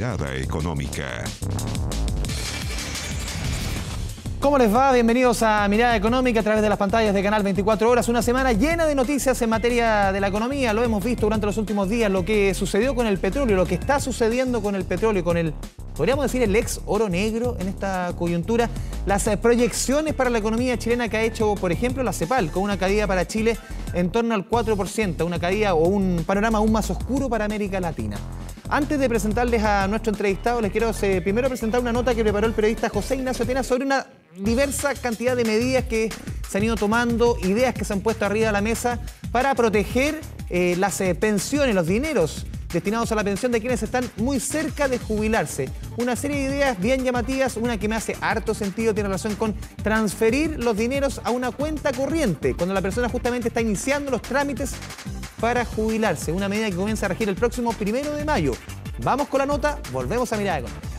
Mirada Económica. ¿Cómo les va? Bienvenidos a Mirada Económica a través de las pantallas de Canal 24 Horas. Una semana llena de noticias en materia de la economía. Lo hemos visto durante los últimos días, lo que sucedió con el petróleo, lo que está sucediendo con el petróleo, con el, podríamos decir, el ex oro negro en esta coyuntura. Las eh, proyecciones para la economía chilena que ha hecho, por ejemplo, la CEPAL, con una caída para Chile en torno al 4%, una caída o un panorama aún más oscuro para América Latina. Antes de presentarles a nuestro entrevistado, les quiero eh, primero presentar una nota que preparó el periodista José Ignacio Tena sobre una diversa cantidad de medidas que se han ido tomando, ideas que se han puesto arriba de la mesa para proteger eh, las eh, pensiones, los dineros destinados a la pensión de quienes están muy cerca de jubilarse. Una serie de ideas bien llamativas, una que me hace harto sentido, tiene relación con transferir los dineros a una cuenta corriente, cuando la persona justamente está iniciando los trámites para jubilarse. Una medida que comienza a regir el próximo primero de mayo. Vamos con la nota, volvemos a mirar económica.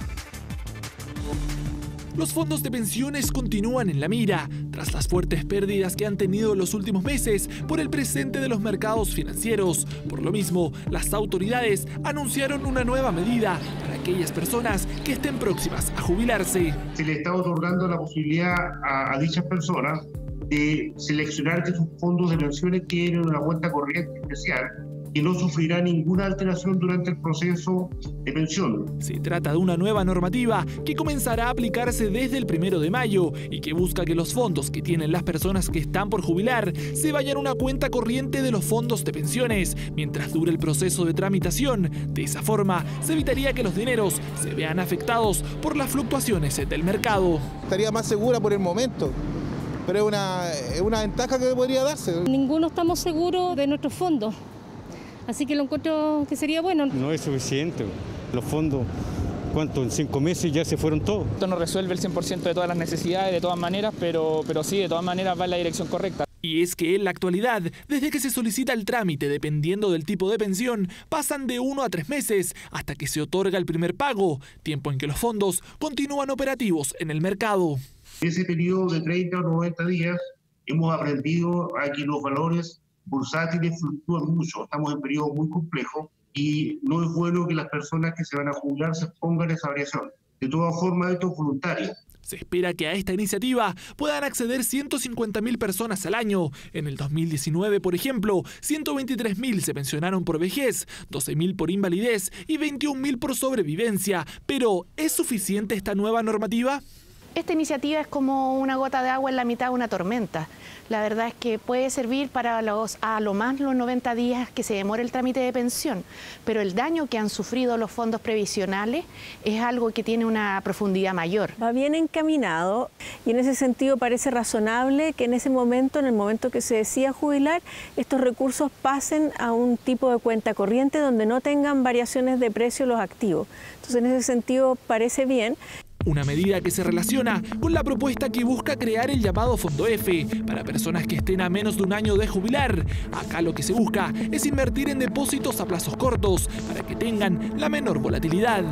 Los fondos de pensiones continúan en la mira, tras las fuertes pérdidas que han tenido los últimos meses por el presente de los mercados financieros. Por lo mismo, las autoridades anunciaron una nueva medida para aquellas personas que estén próximas a jubilarse. Se le está otorgando la posibilidad a, a dichas personas de seleccionar que sus fondos de pensiones queden en una cuenta corriente especial y no sufrirá ninguna alteración durante el proceso de pensión. Se trata de una nueva normativa que comenzará a aplicarse desde el primero de mayo y que busca que los fondos que tienen las personas que están por jubilar se vayan a una cuenta corriente de los fondos de pensiones mientras dure el proceso de tramitación. De esa forma, se evitaría que los dineros se vean afectados por las fluctuaciones del mercado. Estaría más segura por el momento pero es una, es una ventaja que podría darse. Ninguno estamos seguros de nuestros fondos. Así que lo encuentro que sería bueno. No es suficiente. Los fondos, ¿cuánto? En cinco meses ya se fueron todos. Esto no resuelve el 100% de todas las necesidades, de todas maneras, pero, pero sí, de todas maneras va en la dirección correcta. Y es que en la actualidad, desde que se solicita el trámite dependiendo del tipo de pensión, pasan de uno a tres meses hasta que se otorga el primer pago, tiempo en que los fondos continúan operativos en el mercado. Ese periodo de 30 o 90 días hemos aprendido a que los valores bursátiles fluctúan mucho, estamos en periodo muy complejo y no es bueno que las personas que se van a jubilar se pongan esa variación. De todas formas, esto es voluntario. Se espera que a esta iniciativa puedan acceder 150.000 personas al año. En el 2019, por ejemplo, 123.000 se pensionaron por vejez, 12.000 por invalidez y 21.000 por sobrevivencia. Pero, ¿es suficiente esta nueva normativa? Esta iniciativa es como una gota de agua en la mitad de una tormenta. La verdad es que puede servir para los, a lo más los 90 días que se demore el trámite de pensión, pero el daño que han sufrido los fondos previsionales es algo que tiene una profundidad mayor. Va bien encaminado y en ese sentido parece razonable que en ese momento, en el momento que se decida jubilar, estos recursos pasen a un tipo de cuenta corriente donde no tengan variaciones de precio los activos. Entonces en ese sentido parece bien. Una medida que se relaciona con la propuesta que busca crear el llamado Fondo F para personas que estén a menos de un año de jubilar. Acá lo que se busca es invertir en depósitos a plazos cortos para que tengan la menor volatilidad.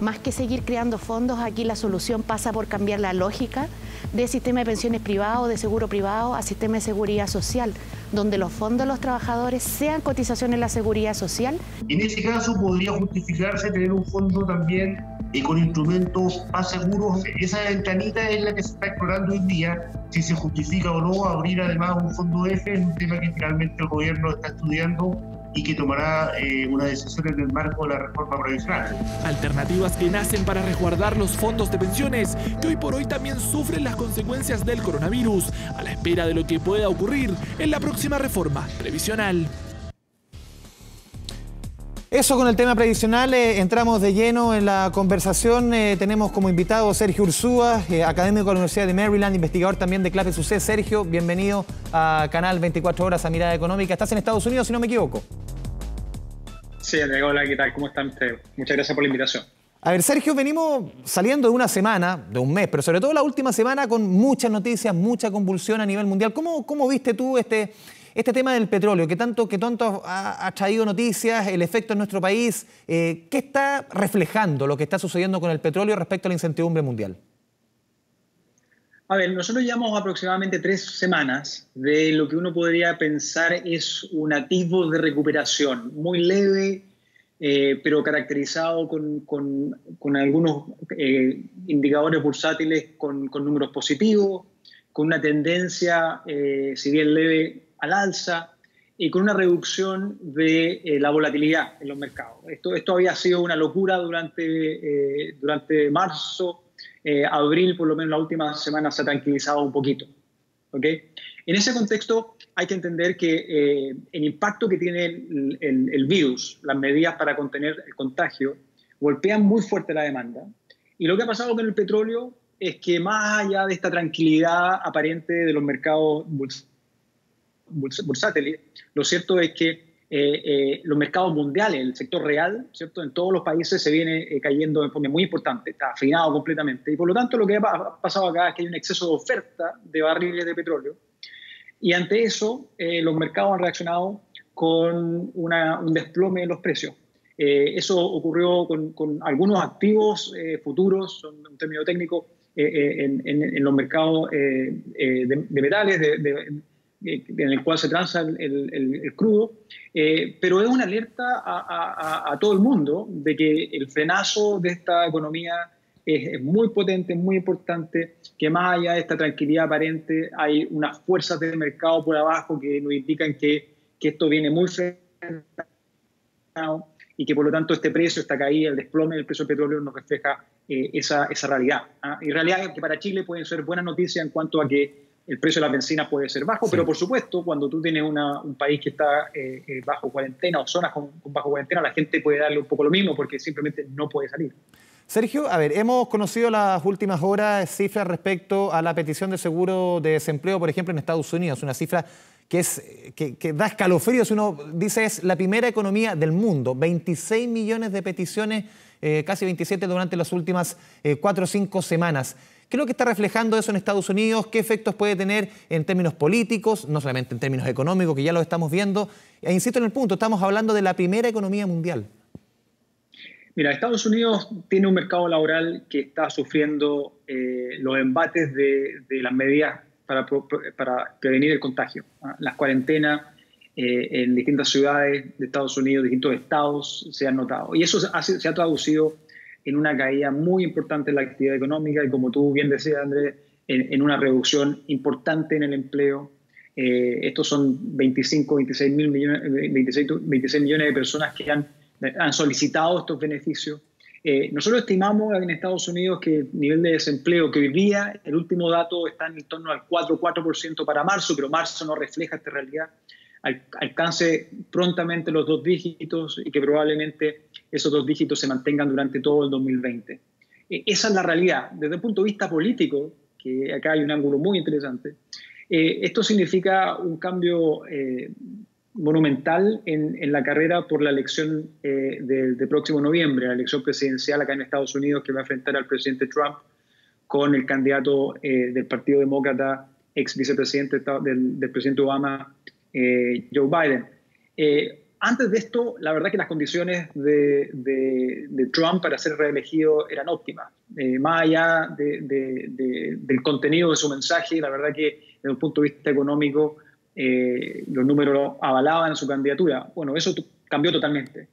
Más que seguir creando fondos, aquí la solución pasa por cambiar la lógica de sistema de pensiones privado, de seguro privado, a sistema de seguridad social, donde los fondos de los trabajadores sean cotizaciones en la seguridad social. En ese caso podría justificarse tener un fondo también y con instrumentos más seguros. Esa ventanita es la que se está explorando hoy día, si se justifica o no abrir además un fondo F, es un tema que finalmente el gobierno está estudiando y que tomará eh, una decisión en el marco de la reforma previsional. Alternativas que nacen para resguardar los fondos de pensiones, que hoy por hoy también sufren las consecuencias del coronavirus, a la espera de lo que pueda ocurrir en la próxima reforma previsional. Eso con el tema previsional, eh, entramos de lleno en la conversación. Eh, tenemos como invitado a Sergio Ursúa, eh, académico de la Universidad de Maryland, investigador también de clase UC. Sergio, bienvenido a Canal 24 Horas a Mirada Económica. Estás en Estados Unidos, si no me equivoco. Sí, hola, ¿qué tal? ¿Cómo están ustedes? Muchas gracias por la invitación. A ver, Sergio, venimos saliendo de una semana, de un mes, pero sobre todo la última semana con muchas noticias, mucha convulsión a nivel mundial. ¿Cómo, cómo viste tú este, este tema del petróleo, que tanto, que tanto ha, traído noticias, el efecto en nuestro país, eh, ¿qué está reflejando lo que está sucediendo con el petróleo respecto a la incertidumbre mundial? A ver, nosotros llevamos aproximadamente tres semanas de lo que uno podría pensar es un atisbo de recuperación muy leve, eh, pero caracterizado con, con, algunos eh, indicadores bursátiles con, con, números positivos, con una tendencia, si bien leve, al alza y con una reducción de la volatilidad en los mercados. Esto, esto había sido una locura durante, durante marzo, abril, por lo menos la última semana se ha tranquilizado un poquito. ¿okay? En ese contexto hay que entender que eh, el impacto que tiene el, virus, las medidas para contener el contagio, golpean muy fuerte la demanda. Y lo que ha pasado con el petróleo es que más allá de esta tranquilidad aparente de los mercados bursátiles, lo cierto es que eh, eh, los mercados mundiales, el sector real, ¿cierto? en todos los países se viene cayendo de forma muy importante, está afinado completamente. Y por lo tanto lo que ha pasado acá es que hay un exceso de oferta de barriles de petróleo y ante eso, eh, los mercados han reaccionado con un desplome en los precios. Eh, eso ocurrió con, algunos activos eh, futuros, son un término técnico, en, los mercados de, metales, en el cual se transa el, crudo, pero es una alerta a, todo el mundo de que el frenazo de esta economía es, muy potente, es muy importante, que más allá de esta tranquilidad aparente hay unas fuerzas del mercado por abajo que nos indican que, que esto viene muy frenado y que por lo tanto este precio, esta caída, el desplome del precio del petróleo nos refleja eh, esa, esa, realidad. ¿ah? Y realidad que para Chile pueden ser buenas noticias en cuanto a que el precio de la benzina puede ser bajo, pero por supuesto, cuando tú tienes una, un país que está eh, eh, bajo cuarentena o zonas con, con, bajo cuarentena, la gente puede darle un poco lo mismo porque simplemente no puede salir. Sergio, a ver, hemos conocido las últimas horas cifras respecto a la petición de seguro de desempleo, por ejemplo, en Estados Unidos, una cifra que, es, que, da escalofríos. Uno dice es la primera economía del mundo, 26 millones de peticiones, eh, casi 27 durante las últimas cuatro o cinco semanas. ¿Qué es lo que está reflejando eso en Estados Unidos? ¿Qué efectos puede tener en términos políticos, no solamente en términos económicos, que ya lo estamos viendo? E insisto en el punto, estamos hablando de la primera economía mundial. Mira, Estados Unidos tiene un mercado laboral que está sufriendo eh, los embates de, las medidas para, prevenir el contagio. Las cuarentenas eh, en distintas ciudades de Estados Unidos, distintos estados, se han notado. Y eso se ha traducido en una caída muy importante en la actividad económica y, como tú bien decías, Andrés, en, una reducción importante en el empleo. Eh, estos son 25, 26, mil millones, 26 millones de personas que han han solicitado estos beneficios. Eh, nosotros estimamos en Estados Unidos que el nivel de desempleo que hoy día, el último dato está en torno al 4,4% para marzo, pero marzo no refleja esta realidad, alcance prontamente los dos dígitos y que probablemente esos dos dígitos se mantengan durante todo el 2020. Eh, esa es la realidad. Desde el punto de vista político, que acá hay un ángulo muy interesante, eh, esto significa un cambio monumental en, la carrera por la elección eh, del, próximo noviembre, la elección presidencial acá en Estados Unidos que va a enfrentar al presidente Trump con el candidato eh, del Partido Demócrata, ex vicepresidente del, presidente Obama, eh, Joe Biden. Antes de esto, la verdad que las condiciones de, Trump para ser reelegido eran óptimas. más allá del contenido de su mensaje, la verdad que desde un punto de vista económico, eh, los números avalaban su candidatura. Bueno, eso cambió totalmente.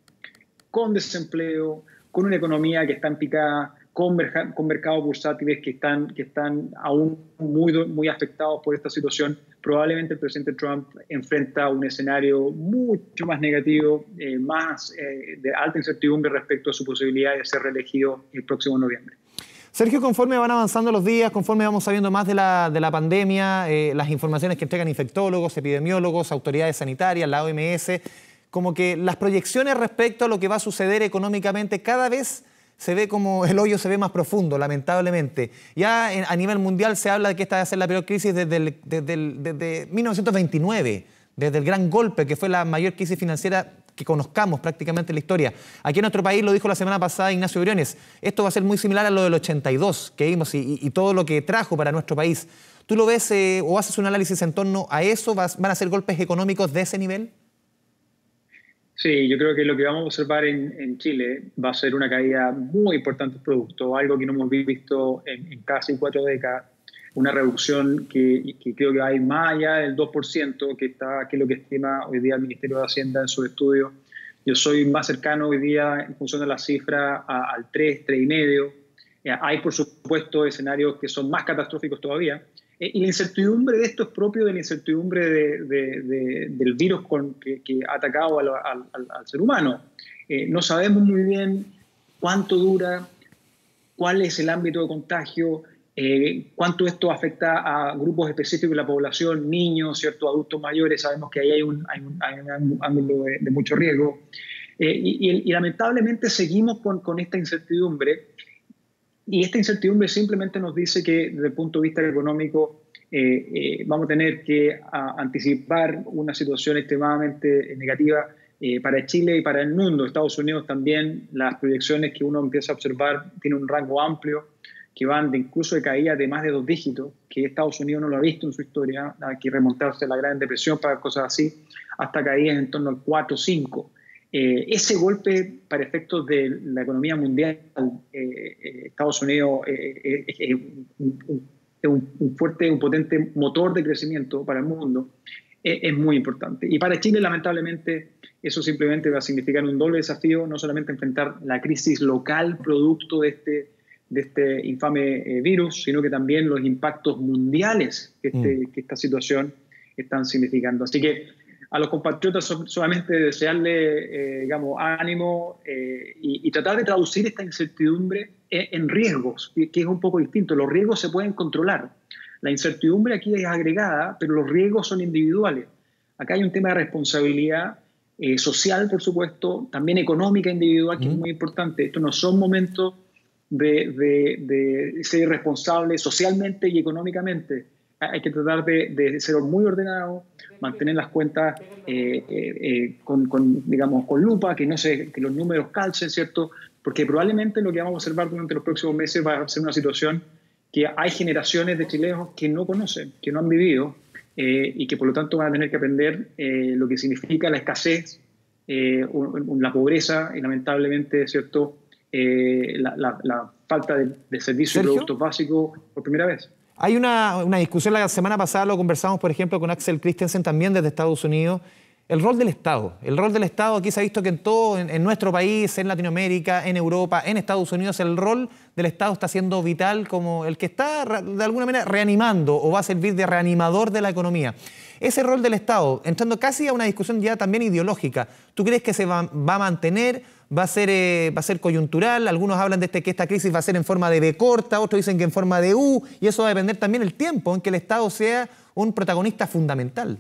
Con desempleo, con una economía que está en picada, con, mercados bursátiles que están, que están aún muy, muy afectados por esta situación, probablemente el presidente Trump enfrenta un escenario mucho más negativo, eh, más eh, de alta incertidumbre respecto a su posibilidad de ser reelegido el próximo noviembre. Sergio, conforme van avanzando los días, conforme vamos sabiendo más de la, de la pandemia, eh, las informaciones que entregan infectólogos, epidemiólogos, autoridades sanitarias, la OMS, como que las proyecciones respecto a lo que va a suceder económicamente cada vez se ve como el hoyo se ve más profundo, lamentablemente. Ya a nivel mundial se habla de que esta va a ser la peor crisis desde, desde 1929, desde el gran golpe que fue la mayor crisis financiera que conozcamos prácticamente la historia. Aquí en nuestro país lo dijo la semana pasada Ignacio Briones, esto va a ser muy similar a lo del 82 que vimos y, todo lo que trajo para nuestro país. ¿Tú lo ves eh, o haces un análisis en torno a eso? ¿Van a ser golpes económicos de ese nivel? Sí, yo creo que lo que vamos a observar en, Chile va a ser una caída muy importante del producto, algo que no hemos visto en casi cuatro décadas una reducción que, creo que va a ir más allá del 2%, que, está, que es lo que estima hoy día el Ministerio de Hacienda en su estudio Yo soy más cercano hoy día, en función de la cifra, al 3, 3,5. hay, por supuesto, escenarios que son más catastróficos todavía. Y la incertidumbre de esto es propio de la incertidumbre del virus con, que, ha atacado al, al ser humano. no sabemos muy bien cuánto dura, cuál es el ámbito de contagio, eh, cuánto esto afecta a grupos específicos de la población, niños, ¿cierto? adultos mayores, sabemos que ahí hay un, ángulo de, mucho riesgo. Eh, y, lamentablemente seguimos con, con, esta incertidumbre y esta incertidumbre simplemente nos dice que desde el punto de vista económico eh, vamos a tener que anticipar una situación extremadamente negativa para Chile y para el mundo. Estados Unidos también, las proyecciones que uno empieza a observar tienen un rango amplio que van de incluso de caídas de más de dos dígitos, que Estados Unidos no lo ha visto en su historia, hay que remontarse a la Gran Depresión para cosas así, hasta caídas en torno al 4 o 5. Eh, ese golpe para efectos de la economía mundial, eh, eh, Estados Unidos es un, un, fuerte, un potente motor de crecimiento para el mundo, es muy importante. Y para Chile, lamentablemente, eso simplemente va a significar un doble desafío, no solamente enfrentar la crisis local producto de este de este infame eh, virus, sino que también los impactos mundiales que, este, mm. que, esta situación están significando. Así que a los compatriotas solamente desearle, eh, digamos, ánimo eh, y, tratar de traducir esta incertidumbre en, riesgos, que, es un poco distinto. Los riesgos se pueden controlar. La incertidumbre aquí es agregada, pero los riesgos son individuales. Acá hay un tema de responsabilidad social, por supuesto, también económica individual, que es mm. muy importante. Estos no son momentos de, ser responsable socialmente y económicamente. Hay que tratar de, ser muy ordenado, mantener las cuentas eh, eh, eh, con, digamos, con lupa, que, no se, que los números calcen, ¿cierto? Porque probablemente lo que vamos a observar durante los próximos meses va a ser una situación que hay generaciones de chilenos que no conocen, que no han vivido y que por lo tanto van a tener que aprender lo que significa la escasez, la pobreza y lamentablemente, ¿cierto? Eh, la, falta de, servicios y productos básicos por primera vez. Hay una, discusión la semana pasada, lo conversamos, por ejemplo, con Axel Christensen también desde Estados Unidos. El rol del Estado. El rol del Estado, aquí se ha visto que en todo, en, nuestro país, en Latinoamérica, en Europa, en Estados Unidos, el rol del Estado está siendo vital como el que está de alguna manera reanimando o va a servir de reanimador de la economía. Ese rol del Estado, entrando casi a una discusión ya también ideológica, ¿tú crees que se va, a mantener? va a ser, eh, va a ser coyuntural, algunos hablan de este, que esta crisis va a ser en forma de B corta, otros dicen que en forma de U, y eso va a depender también el tiempo en que el Estado sea un protagonista fundamental.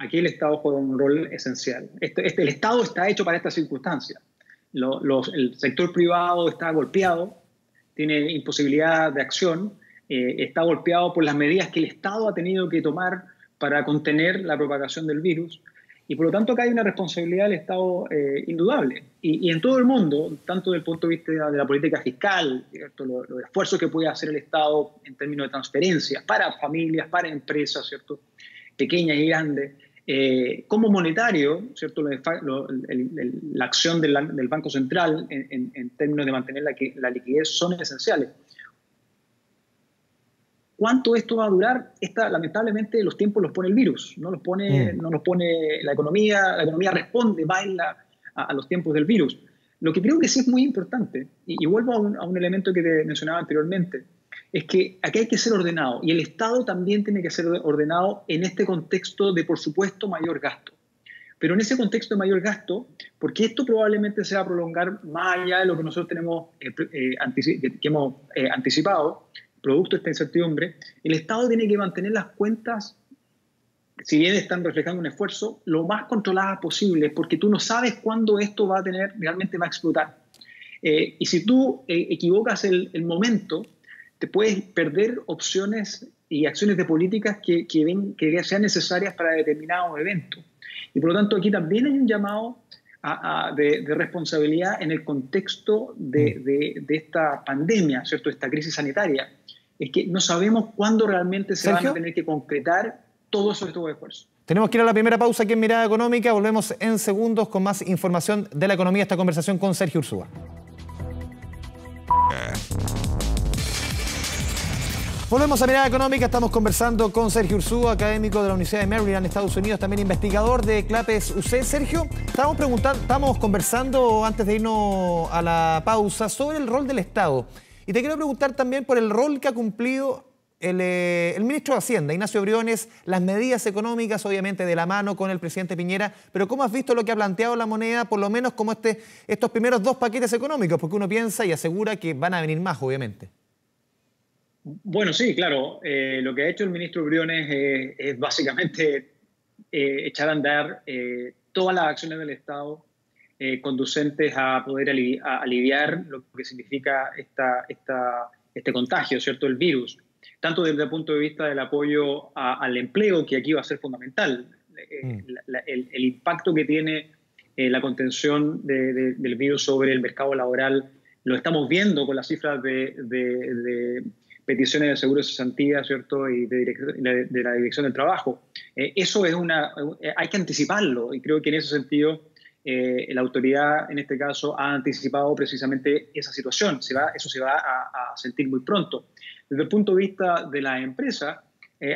Aquí el Estado juega un rol esencial. Este, este el Estado está hecho para estas circunstancias. el sector privado está golpeado, tiene imposibilidad de acción, eh, está golpeado por las medidas que el Estado ha tenido que tomar para contener la propagación del virus. Y por lo tanto acá hay una responsabilidad del Estado eh, indudable. Y, en todo el mundo, tanto desde el punto de vista de la política fiscal, los esfuerzos que puede hacer el Estado en términos de transferencias para familias, para empresas, ¿cierto? pequeñas y grandes, eh, como monetario, ¿cierto? la acción del, Banco Central en, términos de mantener la, la liquidez son esenciales. ¿Cuánto esto va a durar? Esta, lamentablemente los tiempos los pone el virus, no los pone, mm. no los pone la economía, la economía responde, baila a, los tiempos del virus. Lo que creo que sí es muy importante, y, vuelvo a un, elemento que te mencionaba anteriormente, es que aquí hay que ser ordenado, y el Estado también tiene que ser ordenado en este contexto de, por supuesto, mayor gasto. Pero en ese contexto de mayor gasto, porque esto probablemente se va a prolongar más allá de lo que nosotros tenemos, eh, eh, hemos eh, anticipado, producto de esta incertidumbre, el Estado tiene que mantener las cuentas, si bien están reflejando un esfuerzo, lo más controladas posible, porque tú no sabes cuándo esto va a tener, realmente va a explotar. Y si tú equivocas el, momento, te puedes perder opciones y acciones de políticas que, que, ven, que sean necesarias para determinado evento. Y por lo tanto aquí también hay un llamado de, responsabilidad en el contexto de, mm. de, esta pandemia, ¿cierto? esta crisis sanitaria es que no sabemos cuándo realmente se van a tener que concretar todos esos esfuerzos. Tenemos que ir a la primera pausa aquí en Mirada Económica. Volvemos en segundos con más información de la economía. Esta conversación con Sergio Ursúa. Volvemos a Mirada Económica, estamos conversando con Sergio Ursúa, académico de la Universidad de Maryland, Estados Unidos, también investigador de Clapes UC. Sergio, estábamos, preguntando, estábamos conversando antes de irnos a la pausa sobre el rol del Estado. Y te quiero preguntar también por el rol que ha cumplido el, eh, el, ministro de Hacienda, Ignacio Briones, las medidas económicas, obviamente de la mano con el presidente Piñera, pero ¿cómo has visto lo que ha planteado la moneda, por lo menos como este, estos primeros dos paquetes económicos? Porque uno piensa y asegura que van a venir más, obviamente. Bueno, sí, claro. Eh, lo que ha hecho el ministro Briones es básicamente eh, echar a andar eh, todas las acciones del Estado conducentes a poder aliviar lo que significa esta, esta, este contagio, ¿cierto? El virus. Tanto desde el punto de vista del apoyo al empleo, que aquí va a ser fundamental. Mm. el, impacto que tiene la contención del virus sobre el mercado laboral lo estamos viendo con las cifras de peticiones de seguro de cesantía, ¿cierto? Y de, la Dirección del Trabajo. Eh, eso es una, eh, hay que anticiparlo y creo que en ese sentido eh, la autoridad en este caso ha anticipado precisamente esa situación. Se va, eso se va a, sentir muy pronto. Desde el punto de vista de la empresa,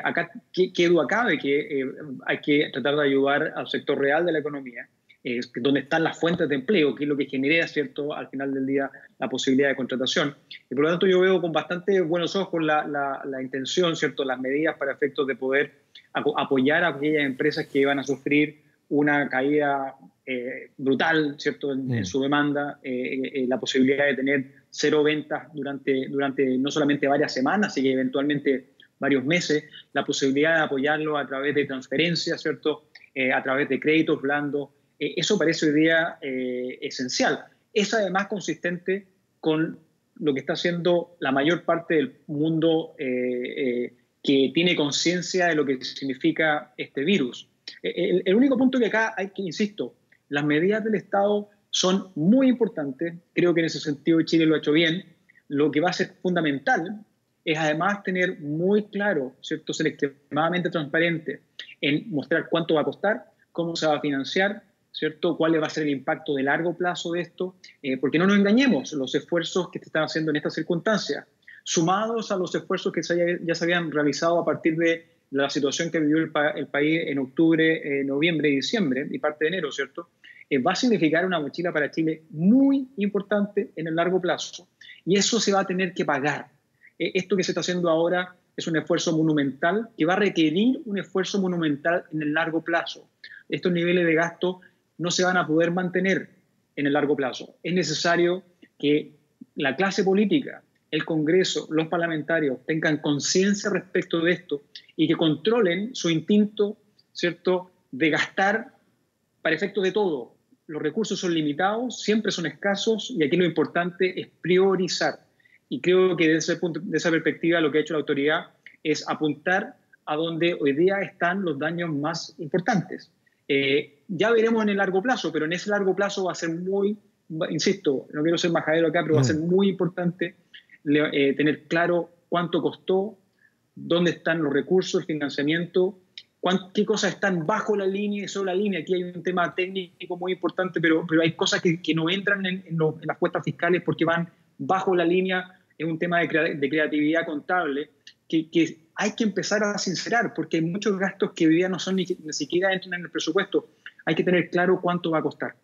acá qué, duda cabe que hay que tratar de ayudar al sector real de la economía eh, donde están las fuentes de empleo, que es lo que genera, ¿cierto?, al final del día la posibilidad de contratación. Y por lo tanto yo veo con bastante buenos ojos la, la, intención, ¿cierto?, las medidas para efectos de poder apoyar a aquellas empresas que van a sufrir una caída eh, brutal, ¿cierto?, en, mm. su demanda, eh, la posibilidad de tener cero ventas durante, durante no solamente varias semanas, sino que eventualmente varios meses, la posibilidad de apoyarlo a través de transferencias, ¿cierto?, a través de créditos blandos, eh, eso parece hoy día eh, esencial. Es además consistente con lo que está haciendo la mayor parte del mundo eh, que tiene conciencia de lo que significa este virus. El, el, único punto que acá hay que, insisto, las medidas del Estado son muy importantes, creo que en ese sentido Chile lo ha hecho bien, lo que va a ser fundamental es además tener muy claro, ¿cierto? ser extremadamente transparente en mostrar cuánto va a costar, cómo se va a financiar, ¿cierto? ¿Cuál va a ser el impacto de largo plazo de esto? Eh, porque no nos engañemos, los esfuerzos que se están haciendo en estas circunstancias, sumados a los esfuerzos que ya se habían realizado a partir de la situación que vivió el, país en octubre, eh, noviembre y diciembre y parte de enero, ¿cierto? Eh, va a significar una mochila para Chile muy importante en el largo plazo. Y eso se va a tener que pagar. esto que se está haciendo ahora es un esfuerzo monumental que va a requerir un esfuerzo monumental en el largo plazo. Estos niveles de gasto no se van a poder mantener en el largo plazo. Es necesario que la clase política, el Congreso, los parlamentarios tengan conciencia respecto de esto y que controlen su instinto, ¿cierto?, de gastar para efectos de todo. Los recursos son limitados, siempre son escasos y aquí lo importante es priorizar. Y creo que desde, esa perspectiva lo que ha hecho la autoridad es apuntar a donde hoy día están los daños más importantes. Eh, ya veremos en el largo plazo, pero en ese largo plazo va a ser muy, insisto, no quiero ser majadero acá, pero va a ser mm. muy importante eh, tener claro cuánto costó, dónde están los recursos, el financiamiento, qué cosas están bajo la línea y sobre la línea. Aquí hay un tema técnico muy importante, pero, pero hay cosas que, que no entran en, en, las cuentas fiscales porque van bajo la línea. Es un tema de, de creatividad contable que, que hay que empezar a sincerar, porque hay muchos gastos que hoy no son ni, siquiera entran en el presupuesto. Hay que tener claro cuánto va a costar.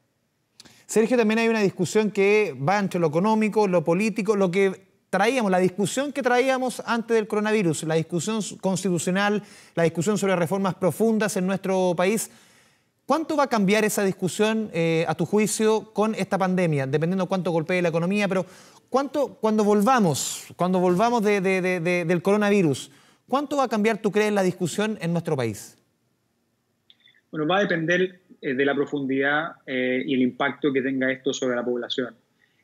Sergio, también hay una discusión que va entre lo económico, lo político, lo que traíamos, la discusión que traíamos antes del coronavirus, la discusión constitucional, la discusión sobre reformas profundas en nuestro país. ¿Cuánto va a cambiar esa discusión, eh, a tu juicio, con esta pandemia? Dependiendo de cuánto golpee la economía, pero ¿cuánto, cuando volvamos, cuando volvamos del coronavirus, ¿Cuánto va a cambiar, tú crees, la discusión en nuestro país? Bueno, va a depender eh, de la profundidad eh, y el impacto que tenga esto sobre la población.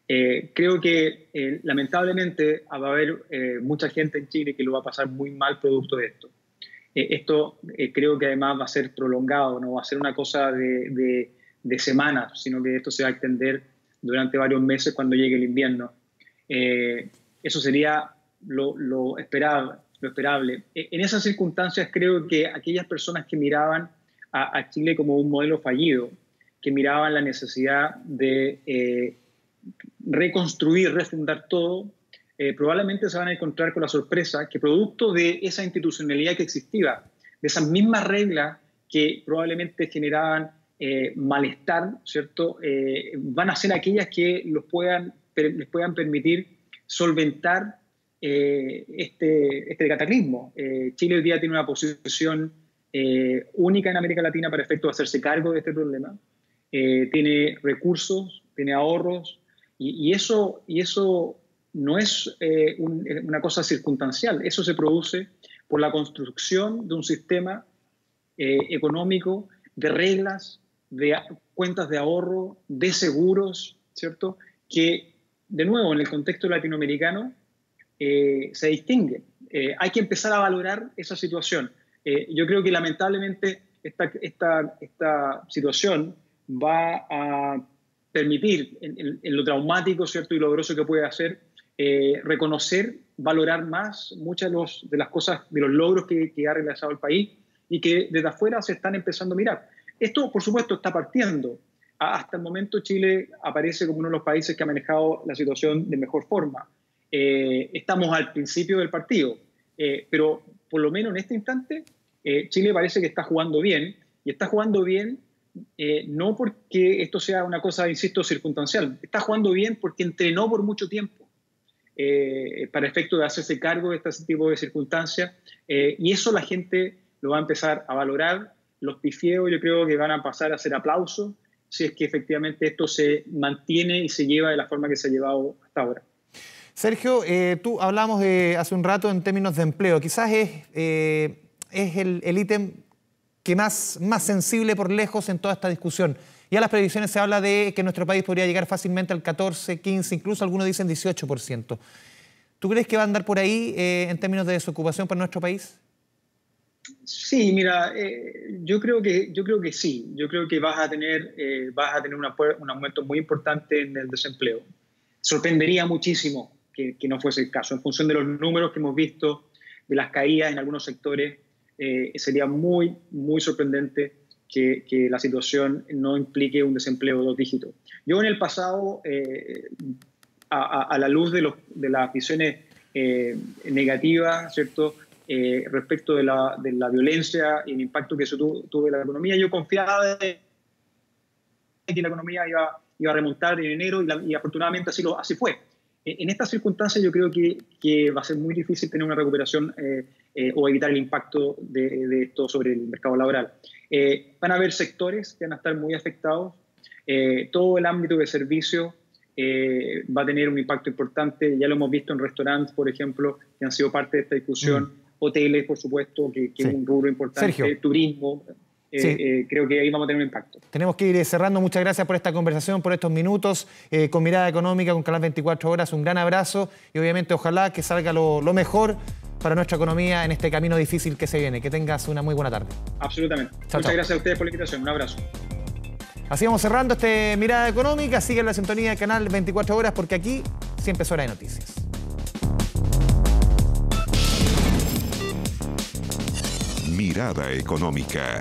Creo que lamentablemente va a haber mucha gente en Chile que lo va a pasar muy mal producto de esto. Esto creo que además va a ser prolongado, no va a ser una cosa de, semanas, sino que esto se va a extender durante varios meses cuando llegue el invierno. eso sería lo, lo esperable lo esperable. E, en esas circunstancias creo que aquellas personas que miraban a, Chile como un modelo fallido, que miraban la necesidad de eh, reconstruir, refundar todo, probablemente se van a encontrar con la sorpresa que producto de esa institucionalidad que existía, de esas mismas reglas que probablemente generaban malestar, ¿cierto? van a ser aquellas que los puedan, les puedan permitir solventar este, este cataclismo. Chile hoy día tiene una posición única en América Latina para efecto de hacerse cargo de este problema. tiene recursos, tiene ahorros, y, eso, y eso no es eh, una cosa circunstancial, eso se produce por la construcción de un sistema eh, económico de reglas, de cuentas de ahorro, de seguros, ¿cierto? Que, de nuevo, en el contexto latinoamericano eh, se distingue. hay que empezar a valorar esa situación. yo creo que lamentablemente esta, esta, esta situación va a permitir, en, lo traumático ¿cierto? y logроso que puede hacer, eh, reconocer, valorar más muchas de, las cosas, de los logros que, ha realizado el país y que desde afuera se están empezando a mirar. Esto, por supuesto, está partiendo. Hasta el momento Chile aparece como uno de los países que ha manejado la situación de mejor forma. Eh, estamos al principio del partido, eh, pero por lo menos en este instante Chile parece que está jugando bien y está jugando bien no porque esto sea una cosa, insisto, circunstancial. Está jugando bien porque entrenó por mucho tiempo eh, para efecto de hacerse cargo de este tipo de circunstancias. Eh, y eso la gente lo va a empezar a valorar. Los pifieos yo creo que van a pasar a ser aplausos si es que efectivamente esto se mantiene y se lleva de la forma que se ha llevado hasta ahora. Sergio, tú hablamos hace un rato en términos de empleo. Quizás es, es el ítem que más, más sensible por lejos en toda esta discusión. Ya las previsiones se habla de que nuestro país podría llegar fácilmente al 14, 15, incluso algunos dicen 18%. ¿Tú crees que va a andar por ahí eh, en términos de desocupación para nuestro país? Sí, mira, eh, yo, creo que, yo creo que sí. Yo creo que vas a tener, eh, vas a tener un aumento muy importante en el desempleo. Sorprendería muchísimo que, que no fuese el caso, en función de los números que hemos visto, de las caídas en algunos sectores sería muy, muy sorprendente que, que, la situación no implique un desempleo de dos dígitos. Yo en el pasado, eh, a, a, la luz de, los, de las visiones eh, negativas, ¿cierto? respecto de la, de la, violencia y el impacto que eso tuvo, en la economía, yo confiaba en que la economía iba, iba a remontar en enero y, y afortunadamente así, lo, así fue. En estas circunstancias yo creo que, que, va a ser muy difícil tener una recuperación eh, o evitar el impacto de, esto sobre el mercado laboral. Eh, van a haber sectores que van a estar muy afectados. Eh, todo el ámbito de servicio va a tener un impacto importante. Ya lo hemos visto en restaurantes, por ejemplo, que han sido parte de esta discusión. Mm. Hoteles, por supuesto, que, es un rubro importante. Turismo. creo que ahí vamos a tener un impacto. Tenemos que ir cerrando. Muchas gracias por esta conversación, por estos minutos. con Mirada Económica, con Canal 24 Horas, un gran abrazo y obviamente ojalá que salga lo, lo mejor para nuestra economía en este camino difícil que se viene. Que tengas una muy buena tarde. Absolutamente. Muchas gracias a ustedes por la invitación. Un abrazo. Así vamos cerrando este Mirada Económica. Sigue la sintonía del canal 24 horas porque aquí siempre es hora de noticias. Mirada Económica.